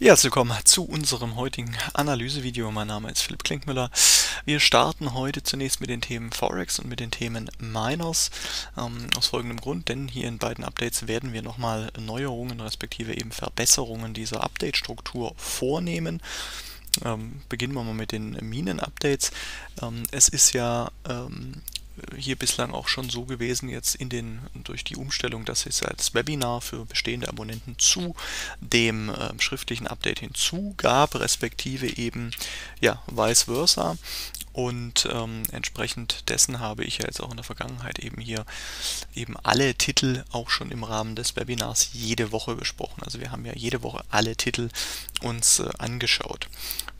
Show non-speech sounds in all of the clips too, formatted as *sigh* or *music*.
Ja, herzlich willkommen zu unserem heutigen Analysevideo. Mein Name ist Philipp Klinkmüller. Wir starten heute zunächst mit den Themen Forex und mit den Themen Miners. Ähm, aus folgendem Grund, denn hier in beiden Updates werden wir nochmal Neuerungen respektive eben Verbesserungen dieser Update-Struktur vornehmen. Ähm, beginnen wir mal mit den Minen-Updates. Ähm, es ist ja ähm, hier bislang auch schon so gewesen, jetzt in den durch die Umstellung, dass es als Webinar für bestehende Abonnenten zu dem äh, schriftlichen Update hinzugab, respektive eben ja vice versa. Und ähm, entsprechend dessen habe ich ja jetzt auch in der Vergangenheit eben hier eben alle Titel auch schon im Rahmen des Webinars jede Woche besprochen. Also wir haben ja jede Woche alle Titel uns äh, angeschaut.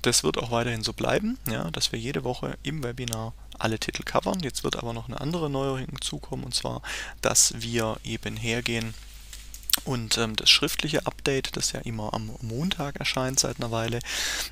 Das wird auch weiterhin so bleiben, ja, dass wir jede Woche im Webinar alle Titel covern. Jetzt wird aber noch eine andere Neuerung hinzukommen und zwar, dass wir eben hergehen und ähm, das schriftliche Update, das ja immer am Montag erscheint seit einer Weile,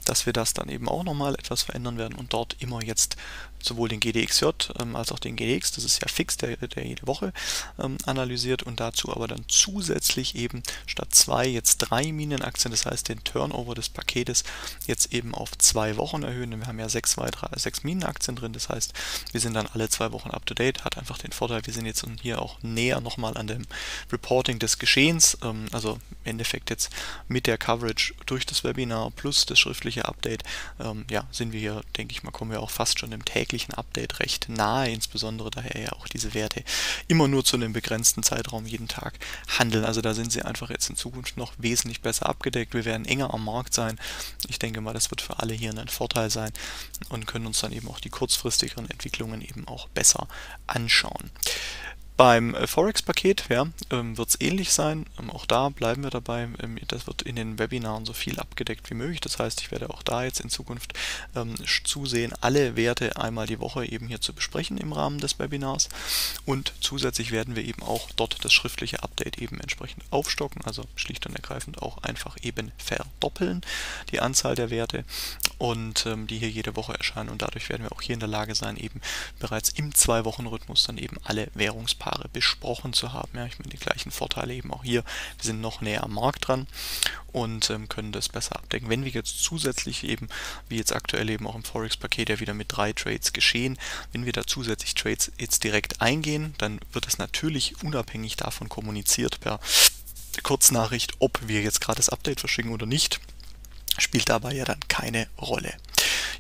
dass wir das dann eben auch nochmal etwas verändern werden und dort immer jetzt sowohl den GDXJ ähm, als auch den GDX, das ist ja fix, der, der jede Woche ähm, analysiert und dazu aber dann zusätzlich eben statt zwei jetzt drei Minenaktien, das heißt den Turnover des Paketes jetzt eben auf zwei Wochen erhöhen. Denn wir haben ja sechs, weitere, sechs Minenaktien drin, das heißt wir sind dann alle zwei Wochen up to date, hat einfach den Vorteil, wir sind jetzt hier auch näher nochmal an dem Reporting des Geschehens, ähm, also im Endeffekt jetzt mit der Coverage durch das Webinar plus das schriftliche Update, ähm, ja, sind wir hier, denke ich mal, kommen wir auch fast schon täglichen täglichen Update recht nahe, insbesondere daher ja auch diese Werte immer nur zu einem begrenzten Zeitraum jeden Tag handeln. Also da sind sie einfach jetzt in Zukunft noch wesentlich besser abgedeckt. Wir werden enger am Markt sein. Ich denke mal, das wird für alle hier ein Vorteil sein und können uns dann eben auch die kurzfristigeren Entwicklungen eben auch besser anschauen. Beim äh, Forex-Paket ja, ähm, wird es ähnlich sein. Ähm, auch da bleiben wir dabei. Ähm, das wird in den Webinaren so viel abgedeckt wie möglich. Das heißt, ich werde auch da jetzt in Zukunft zusehen, alle Werte einmal die Woche eben hier zu besprechen im Rahmen des Webinars. Und zusätzlich werden wir eben auch dort das schriftliche Update eben entsprechend aufstocken. Also schlicht und ergreifend auch einfach eben verdoppeln die Anzahl der Werte und die hier jede Woche erscheinen. Und dadurch werden wir auch hier in der Lage sein, eben bereits im Zwei-Wochen-Rhythmus dann eben alle Währungspaare Paare besprochen zu haben. Ja, ich meine, die gleichen Vorteile eben auch hier. Wir sind noch näher am Markt dran und ähm, können das besser abdecken. Wenn wir jetzt zusätzlich eben, wie jetzt aktuell eben auch im Forex-Paket ja wieder mit drei Trades geschehen, wenn wir da zusätzlich Trades jetzt direkt eingehen, dann wird es natürlich unabhängig davon kommuniziert per Kurznachricht, ob wir jetzt gerade das Update verschicken oder nicht spielt dabei ja dann keine Rolle.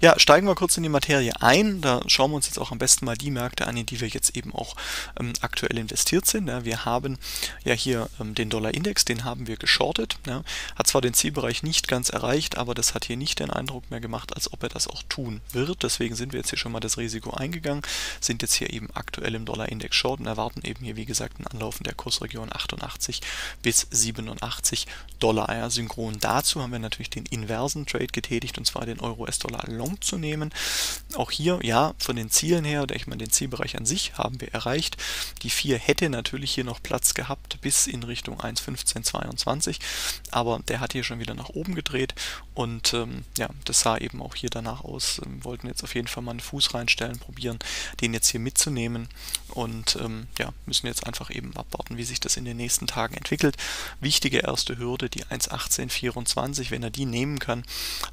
Ja, steigen wir kurz in die Materie ein. Da schauen wir uns jetzt auch am besten mal die Märkte an, in die wir jetzt eben auch ähm, aktuell investiert sind. Ja, wir haben ja hier ähm, den Dollar-Index, den haben wir geschortet. Ja, hat zwar den Zielbereich nicht ganz erreicht, aber das hat hier nicht den Eindruck mehr gemacht, als ob er das auch tun wird. Deswegen sind wir jetzt hier schon mal das Risiko eingegangen, sind jetzt hier eben aktuell im Dollar-Index short und erwarten eben hier, wie gesagt, ein Anlaufen der Kursregion 88 bis 87 Dollar. Ja, synchron dazu haben wir natürlich den inversen Trade getätigt und zwar den Euro-US-Dollar Long zu nehmen. Auch hier, ja, von den Zielen her, ich meine, den Zielbereich an sich haben wir erreicht. Die 4 hätte natürlich hier noch Platz gehabt bis in Richtung 1,1522, aber der hat hier schon wieder nach oben gedreht und ähm, ja, das sah eben auch hier danach aus. Ähm, wollten jetzt auf jeden Fall mal einen Fuß reinstellen, probieren, den jetzt hier mitzunehmen und ähm, ja, müssen jetzt einfach eben abwarten, wie sich das in den nächsten Tagen entwickelt. Wichtige erste Hürde, die 1,1824, wenn er die nehmen kann,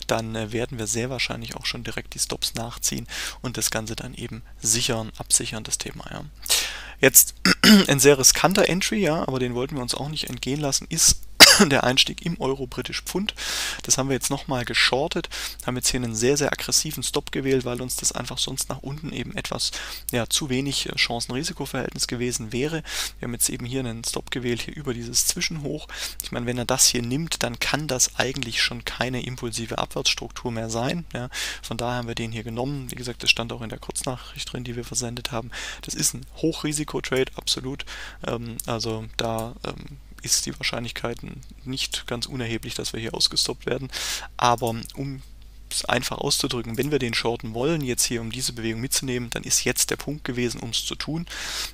dann äh, werden wir sehr wahrscheinlich auch schon direkt die Stops nachziehen und das Ganze dann eben sichern, absichern, das Thema. Ja. Jetzt *clears throat* ein sehr riskanter Entry, ja, aber den wollten wir uns auch nicht entgehen lassen, ist *coughs* der Einstieg im Euro-Britisch-Pfund. Das haben wir jetzt nochmal geschortet, haben jetzt hier einen sehr, sehr aggressiven Stop gewählt, weil uns das einfach sonst nach unten eben etwas ja, zu wenig äh, Chancen-Risiko-Verhältnis gewesen wäre. Wir haben jetzt eben hier einen Stop gewählt, hier über dieses Zwischenhoch. Ich meine, wenn er das hier nimmt, dann kann das eigentlich schon keine impulsive Abwärtsstruktur mehr sein. Ja. Von daher haben wir den hier genommen. Wie gesagt, das stand auch in der Kurznachricht drin, die wir versendet haben. Das ist ein Hochrisiko-Trade, absolut. Ähm, also da ähm, ist die Wahrscheinlichkeit nicht ganz unerheblich, dass wir hier ausgestoppt werden. Aber um es einfach auszudrücken, wenn wir den shorten wollen, jetzt hier um diese Bewegung mitzunehmen, dann ist jetzt der Punkt gewesen, um es zu tun.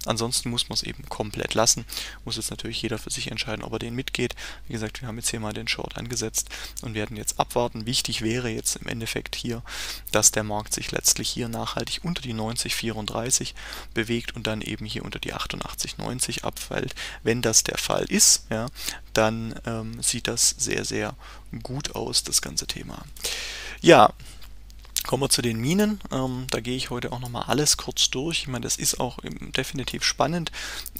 Ansonsten muss man es eben komplett lassen. Muss jetzt natürlich jeder für sich entscheiden, ob er den mitgeht. Wie gesagt, wir haben jetzt hier mal den Short angesetzt und werden jetzt abwarten. Wichtig wäre jetzt im Endeffekt hier, dass der Markt sich letztlich hier nachhaltig unter die 90,34 bewegt und dann eben hier unter die 88,90 abfällt. Wenn das der Fall ist, ja, dann ähm, sieht das sehr, sehr gut aus, das ganze Thema. Ja, Kommen wir zu den Minen. Ähm, da gehe ich heute auch nochmal alles kurz durch. Ich meine, das ist auch definitiv spannend,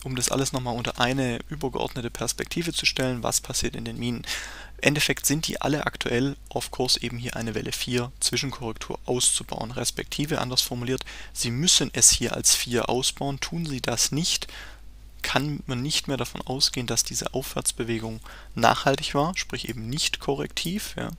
um das alles nochmal unter eine übergeordnete Perspektive zu stellen, was passiert in den Minen. Im Endeffekt sind die alle aktuell auf Kurs eben hier eine Welle 4 Zwischenkorrektur auszubauen, respektive anders formuliert, sie müssen es hier als 4 ausbauen. Tun sie das nicht, kann man nicht mehr davon ausgehen, dass diese Aufwärtsbewegung nachhaltig war, sprich eben nicht korrektiv ja,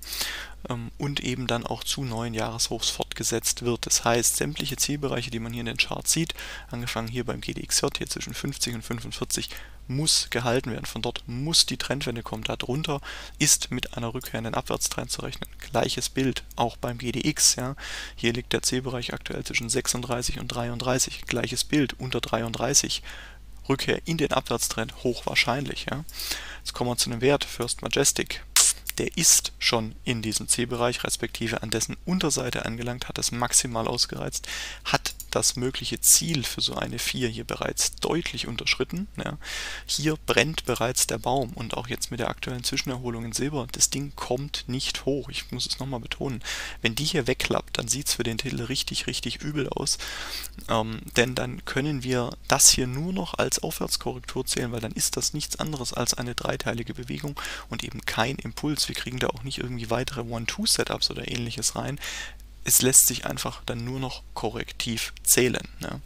ähm, und eben dann auch zu neuen Jahreshochs fortgesetzt wird. Das heißt, sämtliche Zielbereiche, die man hier in den Charts sieht, angefangen hier beim GDXJ, hier zwischen 50 und 45, muss gehalten werden. Von dort muss die Trendwende kommen. Darunter ist mit einer rückkehrenden Abwärtstrend zu rechnen. Gleiches Bild auch beim GDX. Ja. Hier liegt der C-Bereich aktuell zwischen 36 und 33. Gleiches Bild unter 33 Rückkehr in den Abwärtstrend hochwahrscheinlich. Ja. Jetzt kommen wir zu einem Wert, First Majestic. Der ist schon in diesem C-Bereich, respektive an dessen Unterseite angelangt, hat das maximal ausgereizt, hat das mögliche Ziel für so eine 4 hier bereits deutlich unterschritten. Ja. Hier brennt bereits der Baum und auch jetzt mit der aktuellen Zwischenerholung in Silber, das Ding kommt nicht hoch. Ich muss es nochmal betonen. Wenn die hier wegklappt, dann sieht es für den Titel richtig, richtig übel aus. Ähm, denn dann können wir das hier nur noch als Aufwärtskorrektur zählen, weil dann ist das nichts anderes als eine dreiteilige Bewegung und eben kein Impuls. Wir kriegen da auch nicht irgendwie weitere One-Two-Setups oder ähnliches rein es lässt sich einfach dann nur noch korrektiv zählen. Ne?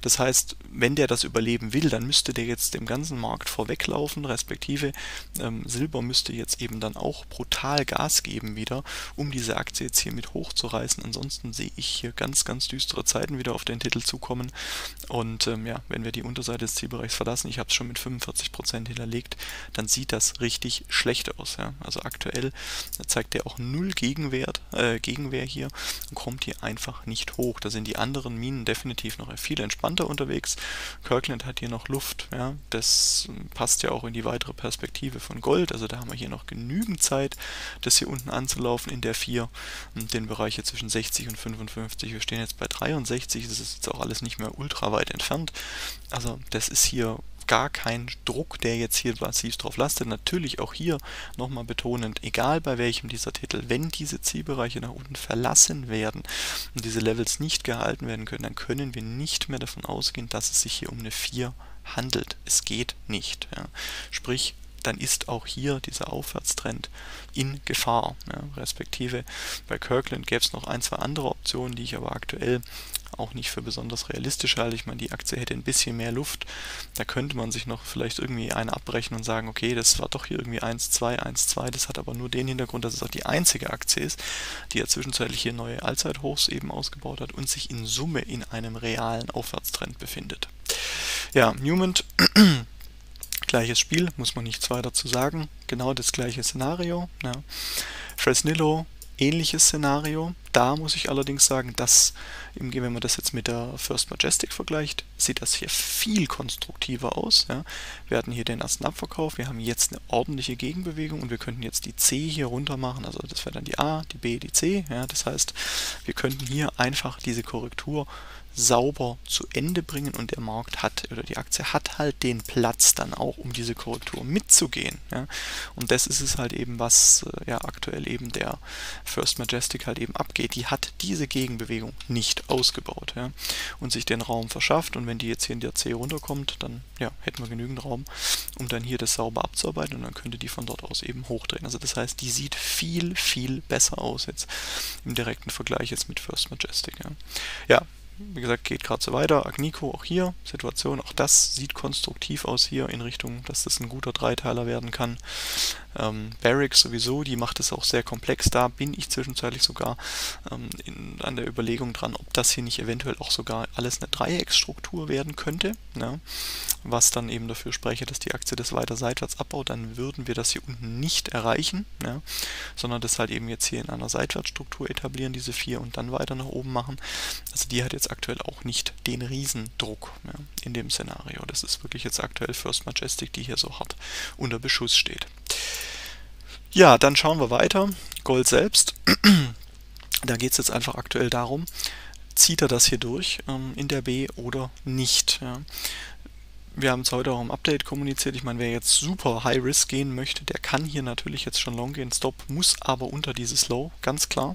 Das heißt, wenn der das überleben will, dann müsste der jetzt dem ganzen Markt vorweglaufen, respektive ähm, Silber müsste jetzt eben dann auch brutal Gas geben wieder, um diese Aktie jetzt hier mit hochzureißen. Ansonsten sehe ich hier ganz, ganz düstere Zeiten wieder auf den Titel zukommen. Und ähm, ja, wenn wir die Unterseite des Zielbereichs verlassen, ich habe es schon mit 45% hinterlegt, dann sieht das richtig schlecht aus. Ja? Also aktuell zeigt der auch null Gegenwert, äh, Gegenwehr hier kommt hier einfach nicht hoch. Da sind die anderen Minen definitiv noch viel entspannter unterwegs. Kirkland hat hier noch Luft. Ja, das passt ja auch in die weitere Perspektive von Gold. Also da haben wir hier noch genügend Zeit, das hier unten anzulaufen in der 4. Und den Bereich hier zwischen 60 und 55. Wir stehen jetzt bei 63. Das ist jetzt auch alles nicht mehr ultra weit entfernt. Also das ist hier gar kein Druck, der jetzt hier massiv drauf lastet. Natürlich auch hier nochmal betonend, egal bei welchem dieser Titel, wenn diese Zielbereiche nach unten verlassen werden und diese Levels nicht gehalten werden können, dann können wir nicht mehr davon ausgehen, dass es sich hier um eine 4 handelt. Es geht nicht. Ja. Sprich, dann ist auch hier dieser Aufwärtstrend in Gefahr. Ja, respektive bei Kirkland gäbe es noch ein, zwei andere Optionen, die ich aber aktuell auch nicht für besonders realistisch halte. Ich meine, die Aktie hätte ein bisschen mehr Luft. Da könnte man sich noch vielleicht irgendwie eine abbrechen und sagen, okay, das war doch hier irgendwie 1, 2, 1, 2. Das hat aber nur den Hintergrund, dass es auch die einzige Aktie ist, die ja zwischenzeitlich hier neue Allzeithochs eben ausgebaut hat und sich in Summe in einem realen Aufwärtstrend befindet. Ja, Newman *clears throat* Gleiches Spiel, muss man nichts weiter zu sagen. Genau das gleiche Szenario. Ja. Fresnillo, ähnliches Szenario. Da muss ich allerdings sagen, dass, wenn man das jetzt mit der First Majestic vergleicht, sieht das hier viel konstruktiver aus. Ja. Wir hatten hier den ersten Abverkauf, wir haben jetzt eine ordentliche Gegenbewegung und wir könnten jetzt die C hier runter machen, also das wäre dann die A, die B, die C. Ja. Das heißt, wir könnten hier einfach diese Korrektur sauber zu Ende bringen und der Markt hat oder die Aktie hat halt den Platz dann auch, um diese Korrektur mitzugehen. Ja. Und das ist es halt eben, was äh, ja aktuell eben der First Majestic halt eben abgeht. Die hat diese Gegenbewegung nicht ausgebaut ja, und sich den Raum verschafft und wenn die jetzt hier in der C runterkommt, dann ja, hätten wir genügend Raum, um dann hier das sauber abzuarbeiten und dann könnte die von dort aus eben hochdrehen. Also das heißt, die sieht viel, viel besser aus jetzt im direkten Vergleich jetzt mit First Majestic. Ja, ja wie gesagt, geht gerade so weiter. Agnico auch hier, Situation, auch das sieht konstruktiv aus hier in Richtung, dass das ein guter Dreiteiler werden kann. Ähm, Barrick sowieso, die macht es auch sehr komplex. Da bin ich zwischenzeitlich sogar ähm, in, an der Überlegung dran, ob das hier nicht eventuell auch sogar alles eine Dreiecksstruktur werden könnte, ja, was dann eben dafür spreche, dass die Aktie das weiter seitwärts abbaut, dann würden wir das hier unten nicht erreichen, ja, sondern das halt eben jetzt hier in einer Seitwärtsstruktur etablieren, diese vier und dann weiter nach oben machen. Also die hat jetzt aktuell auch nicht den Riesendruck ja, in dem Szenario. Das ist wirklich jetzt aktuell First Majestic, die hier so hart unter Beschuss steht. Ja, dann schauen wir weiter. Gold selbst. *clears throat* da geht es jetzt einfach aktuell darum, zieht er das hier durch ähm, in der B oder nicht. Ja. Wir haben es heute auch im Update kommuniziert. Ich meine, wer jetzt super High Risk gehen möchte, der kann hier natürlich jetzt schon Long gehen. Stop muss aber unter dieses Low, ganz klar.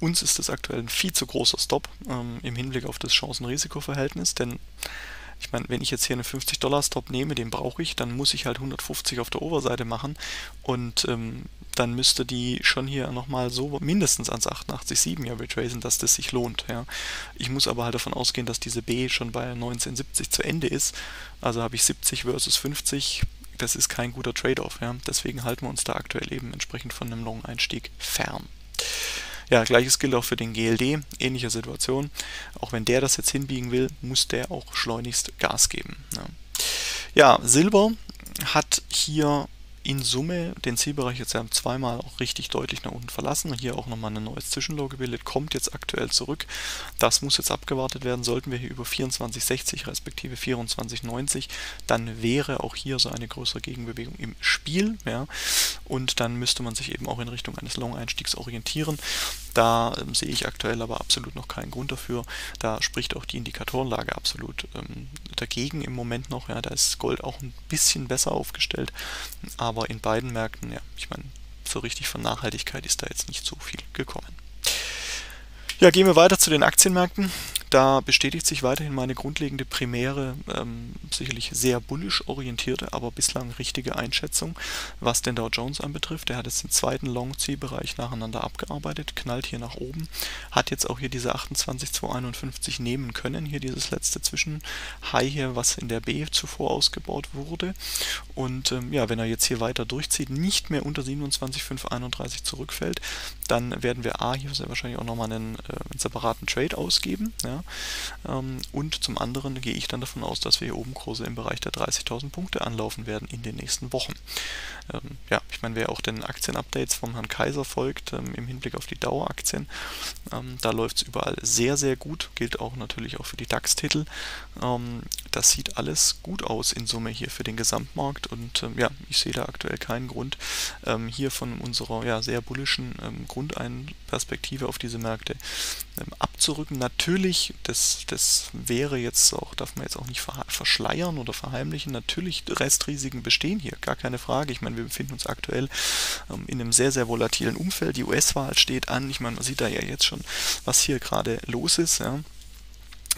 Uns ist das aktuell ein viel zu großer Stop ähm, im Hinblick auf das Chancen-Risiko-Verhältnis, denn ich meine, wenn ich jetzt hier einen 50-Dollar-Stop nehme, den brauche ich, dann muss ich halt 150 auf der Oberseite machen und ähm, dann müsste die schon hier nochmal so mindestens ans 88,7 ja retracen, dass das sich lohnt. Ja. Ich muss aber halt davon ausgehen, dass diese B schon bei 1970 zu Ende ist. Also habe ich 70 versus 50. Das ist kein guter Trade-off. Ja. Deswegen halten wir uns da aktuell eben entsprechend von einem Long-Einstieg fern. Ja, gleiches gilt auch für den GLD, ähnliche Situation. Auch wenn der das jetzt hinbiegen will, muss der auch schleunigst Gas geben. Ja, ja Silber hat hier in Summe den Zielbereich jetzt ja zweimal auch richtig deutlich nach unten verlassen. Hier auch nochmal ein neues Zwischenlow gebildet, kommt jetzt aktuell zurück. Das muss jetzt abgewartet werden. Sollten wir hier über 24,60 respektive 24,90, dann wäre auch hier so eine größere Gegenbewegung im Spiel. Ja. Und dann müsste man sich eben auch in Richtung eines Long-Einstiegs orientieren. Da ähm, sehe ich aktuell aber absolut noch keinen Grund dafür. Da spricht auch die Indikatorenlage absolut ähm, dagegen im Moment noch. Ja, da ist Gold auch ein bisschen besser aufgestellt. Aber in beiden Märkten, ja, ich meine, so richtig von Nachhaltigkeit ist da jetzt nicht so viel gekommen. Ja, gehen wir weiter zu den Aktienmärkten. Da bestätigt sich weiterhin meine grundlegende primäre, ähm, sicherlich sehr bullisch orientierte, aber bislang richtige Einschätzung, was den Dow Jones anbetrifft. Der hat jetzt den zweiten Long-Zielbereich nacheinander abgearbeitet, knallt hier nach oben, hat jetzt auch hier diese 28,251 nehmen können, hier dieses letzte Zwischen-High hier, was in der B zuvor ausgebaut wurde. Und ähm, ja, wenn er jetzt hier weiter durchzieht, nicht mehr unter 27,531 zurückfällt, dann werden wir A hier sehr wahrscheinlich auch nochmal einen, äh, einen separaten Trade ausgeben. Ja, ähm, und zum anderen gehe ich dann davon aus, dass wir hier oben Kurse im Bereich der 30.000 Punkte anlaufen werden in den nächsten Wochen. Ähm, ja, ich meine, wer auch den Aktienupdates vom Herrn Kaiser folgt ähm, im Hinblick auf die Daueraktien, da läuft es überall sehr, sehr gut. Gilt auch natürlich auch für die DAX-Titel. das sieht alles gut aus in Summe hier für den Gesamtmarkt und ja, ich sehe da aktuell keinen Grund, hier von unserer ja, sehr bullischen Grundeinperspektive auf diese Märkte abzurücken. Natürlich das, das wäre jetzt auch, darf man jetzt auch nicht verschleiern oder verheimlichen. Natürlich Restrisiken bestehen hier, gar keine Frage. Ich meine, wir befinden uns aktuell ähm, in einem sehr, sehr volatilen Umfeld. Die US-Wahl steht an. Ich meine, man sieht da ja jetzt schon, was hier gerade los ist. Ja.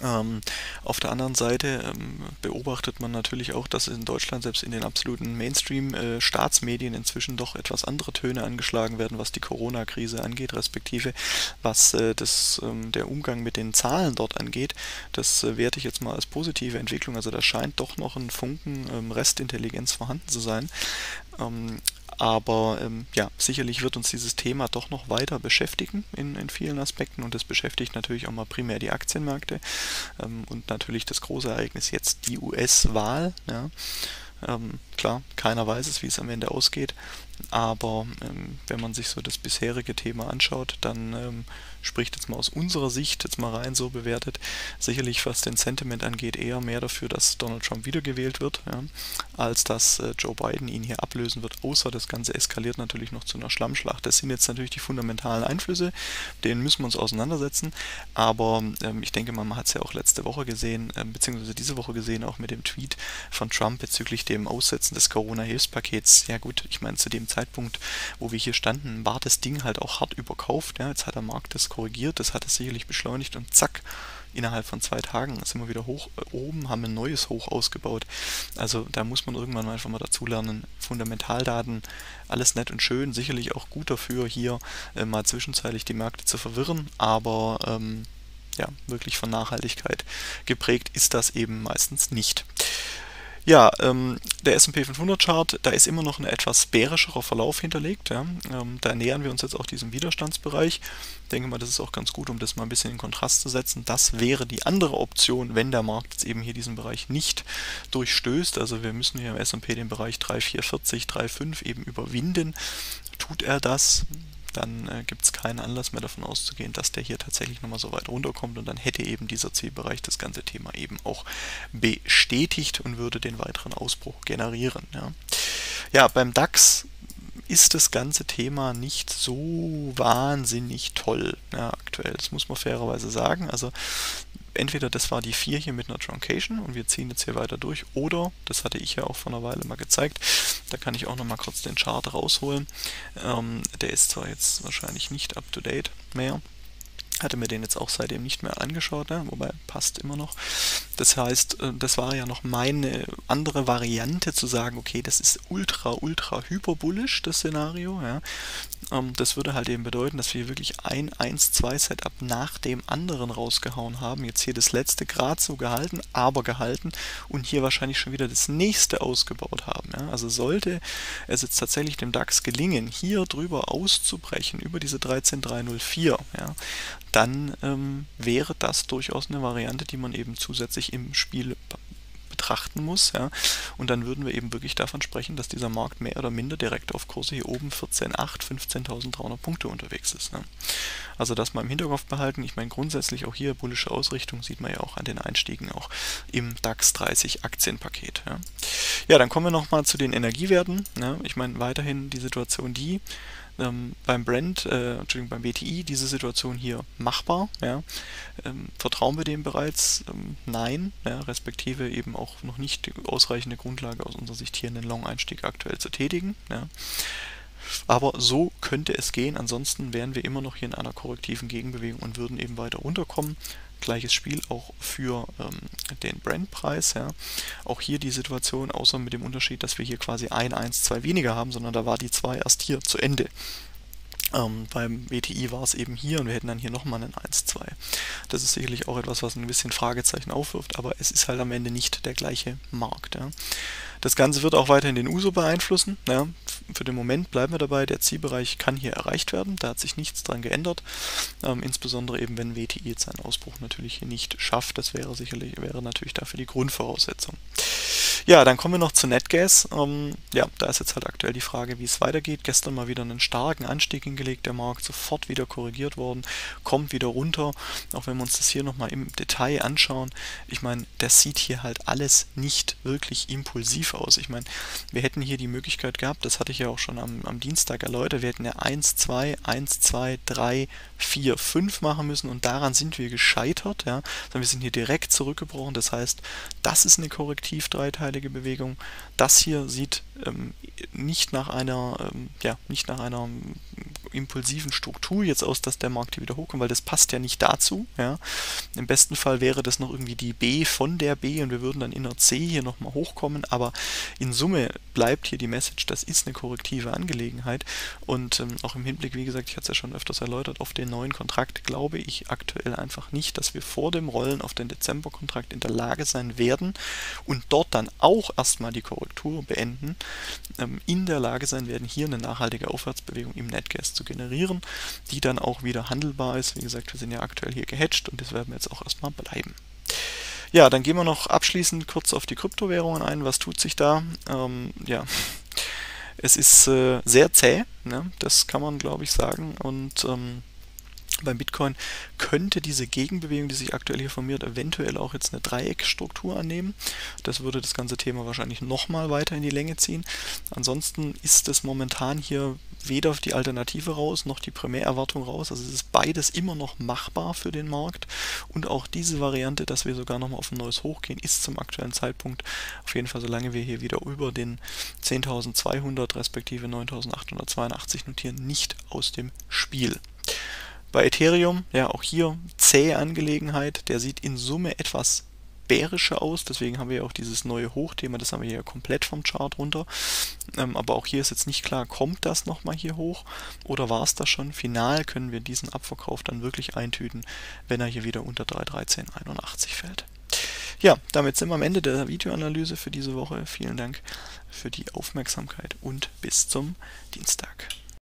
Ähm, auf der anderen Seite ähm, beobachtet man natürlich auch, dass in Deutschland selbst in den absoluten Mainstream-Staatsmedien äh, inzwischen doch etwas andere Töne angeschlagen werden, was die Corona-Krise angeht, respektive was äh, das, ähm, der Umgang mit den Zahlen dort angeht. Das äh, werte ich jetzt mal als positive Entwicklung. Also da scheint doch noch ein Funken ähm, Restintelligenz vorhanden zu sein. Aber ähm, ja, sicherlich wird uns dieses Thema doch noch weiter beschäftigen in, in vielen Aspekten und das beschäftigt natürlich auch mal primär die Aktienmärkte ähm, und natürlich das große Ereignis jetzt die US-Wahl. Ja. Ähm, klar, keiner weiß es, wie es am Ende ausgeht, aber ähm, wenn man sich so das bisherige Thema anschaut, dann ähm, spricht jetzt mal aus unserer Sicht, jetzt mal rein so bewertet, sicherlich was den Sentiment angeht, eher mehr dafür, dass Donald Trump wiedergewählt wird, ja, als dass äh, Joe Biden ihn hier ablösen wird, außer das Ganze eskaliert natürlich noch zu einer Schlammschlacht. Das sind jetzt natürlich die fundamentalen Einflüsse, denen müssen wir uns auseinandersetzen, aber ähm, ich denke mal, man hat es ja auch letzte Woche gesehen, äh, beziehungsweise diese Woche gesehen, auch mit dem Tweet von Trump bezüglich dem Aussetzen des Corona-Hilfspakets. Ja gut, ich meine, zu dem Zeitpunkt, wo wir hier standen, war das Ding halt auch hart überkauft. Ja, jetzt hat der Markt das korrigiert, das hat es sicherlich beschleunigt und zack, innerhalb von zwei Tagen sind wir wieder hoch äh, oben, haben ein neues Hoch ausgebaut. Also da muss man irgendwann einfach mal dazulernen. Fundamentaldaten, alles nett und schön, sicherlich auch gut dafür, hier äh, mal zwischenzeitlich die Märkte zu verwirren, aber ähm, ja, wirklich von Nachhaltigkeit geprägt ist das eben meistens nicht. Ja, ähm, der S&P 500 Chart, da ist immer noch ein etwas bärischerer Verlauf hinterlegt. Ja. Ähm, da nähern wir uns jetzt auch diesem Widerstandsbereich. Ich denke mal, das ist auch ganz gut, um das mal ein bisschen in Kontrast zu setzen. Das wäre die andere Option, wenn der Markt jetzt eben hier diesen Bereich nicht durchstößt. Also wir müssen hier im S&P den Bereich 3,440, 3,5 eben überwinden. Tut er das, dann äh, gibt es keinen Anlass mehr davon auszugehen, dass der hier tatsächlich nochmal so weit runterkommt und dann hätte eben dieser Zielbereich das ganze Thema eben auch bestätigt und würde den weiteren Ausbruch generieren. Ja, ja beim DAX ist das ganze Thema nicht so wahnsinnig toll ja, aktuell. Das muss man fairerweise sagen. Also entweder das war die 4 hier mit einer Truncation und wir ziehen jetzt hier weiter durch, oder, das hatte ich ja auch vor einer Weile mal gezeigt, da kann ich auch nochmal kurz den Chart rausholen. Ähm, der ist zwar jetzt wahrscheinlich nicht up to date mehr, hatte mir den jetzt auch seitdem nicht mehr angeschaut, ne? wobei passt immer noch. Das heißt, äh, das war ja noch meine andere Variante zu sagen, okay, das ist ultra, ultra hyperbullisch, das Szenario. Ja? Ähm, das würde halt eben bedeuten, dass wir wirklich ein 1-2-Setup nach dem anderen rausgehauen haben. Jetzt hier das letzte Grad so gehalten, aber gehalten und hier wahrscheinlich schon wieder das nächste ausgebaut haben. Ja? Also sollte es jetzt tatsächlich dem DAX gelingen, hier drüber auszubrechen, über diese 13304, ja, dann ähm, wäre das durchaus eine Variante, die man eben zusätzlich im Spiel betrachten muss. Ja. Und dann würden wir eben wirklich davon sprechen, dass dieser Markt mehr oder minder direkt auf Kurse hier oben 14.8, 15.300 Punkte unterwegs ist. Ne. Also das mal im Hinterkopf behalten. Ich meine grundsätzlich auch hier bullische Ausrichtung sieht man ja auch an den Einstiegen auch im DAX 30 Aktienpaket. Ja, ja dann kommen wir nochmal zu den Energiewerten. Ja. Ich meine weiterhin die Situation die, ähm, beim Brand, äh, Entschuldigung, beim BTI diese Situation hier machbar. Ja? Ähm, vertrauen wir dem bereits? Ähm, nein, ja? respektive eben auch noch nicht ausreichende Grundlage aus unserer Sicht hier einen Long-Einstieg aktuell zu tätigen. Ja? Aber so könnte es gehen, ansonsten wären wir immer noch hier in einer korrektiven Gegenbewegung und würden eben weiter runterkommen. Gleiches Spiel auch für ähm, den Brandpreis. Ja. Auch hier die Situation, außer mit dem Unterschied, dass wir hier quasi ein 1, 2 weniger haben, sondern da war die 2 erst hier zu Ende. Ähm, beim WTI war es eben hier und wir hätten dann hier nochmal einen 1-2. Das ist sicherlich auch etwas, was ein bisschen Fragezeichen aufwirft, aber es ist halt am Ende nicht der gleiche Markt. Ja. Das Ganze wird auch weiterhin den USO beeinflussen. Ja. Für den Moment bleiben wir dabei, der Zielbereich kann hier erreicht werden, da hat sich nichts dran geändert. Ähm, insbesondere eben, wenn WTI jetzt seinen Ausbruch natürlich hier nicht schafft, das wäre sicherlich wäre natürlich dafür die Grundvoraussetzung. Ja, dann kommen wir noch zu NetGas. Ähm, ja, da ist jetzt halt aktuell die Frage, wie es weitergeht. Gestern mal wieder einen starken Anstieg hingelegt, der Markt sofort wieder korrigiert worden, kommt wieder runter. Auch wenn wir uns das hier nochmal im Detail anschauen, ich meine, das sieht hier halt alles nicht wirklich impulsiv aus. Ich meine, wir hätten hier die Möglichkeit gehabt, das hatte ich ja auch schon am, am Dienstag erläutert, wir hätten ja 1, 2, 1, 2, 3, 4, 5 machen müssen und daran sind wir gescheitert. Ja. Wir sind hier direkt zurückgebrochen, das heißt, das ist eine korrektiv gegenteilige Bewegung. Das hier sieht ähm, nicht nach einer, ähm, ja, nicht nach einer impulsiven Struktur jetzt aus, dass der Markt hier wieder hochkommt, weil das passt ja nicht dazu. Ja. Im besten Fall wäre das noch irgendwie die B von der B und wir würden dann in der C hier nochmal hochkommen, aber in Summe bleibt hier die Message, das ist eine korrektive Angelegenheit und ähm, auch im Hinblick, wie gesagt, ich hatte es ja schon öfters erläutert, auf den neuen Kontrakt glaube ich aktuell einfach nicht, dass wir vor dem Rollen auf den Dezember-Kontrakt in der Lage sein werden und dort dann auch erstmal die Korrektur beenden, ähm, in der Lage sein werden, hier eine nachhaltige Aufwärtsbewegung im Netgas zu generieren, die dann auch wieder handelbar ist. Wie gesagt, wir sind ja aktuell hier gehatcht und das werden wir jetzt auch erstmal bleiben. Ja, dann gehen wir noch abschließend kurz auf die Kryptowährungen ein. Was tut sich da? Ähm, ja, es ist äh, sehr zäh, ne? das kann man glaube ich sagen. Und ähm, beim Bitcoin könnte diese Gegenbewegung, die sich aktuell hier formiert, eventuell auch jetzt eine Dreieckstruktur annehmen. Das würde das ganze Thema wahrscheinlich nochmal weiter in die Länge ziehen. Ansonsten ist es momentan hier weder die Alternative raus, noch die Primärerwartung raus. Also es ist beides immer noch machbar für den Markt. Und auch diese Variante, dass wir sogar nochmal auf ein neues Hoch gehen, ist zum aktuellen Zeitpunkt auf jeden Fall, solange wir hier wieder über den 10.200 respektive 9.882 notieren, nicht aus dem Spiel. Bei Ethereum, ja auch hier zähe Angelegenheit, der sieht in Summe etwas bärischer aus, deswegen haben wir ja auch dieses neue Hochthema, das haben wir hier komplett vom Chart runter. Ähm, aber auch hier ist jetzt nicht klar, kommt das nochmal hier hoch oder war es das schon? Final können wir diesen Abverkauf dann wirklich eintüten, wenn er hier wieder unter 3.1381 fällt. ja, damit sind wir am Ende der Videoanalyse für diese Woche. Vielen Dank für die Aufmerksamkeit und bis zum Dienstag.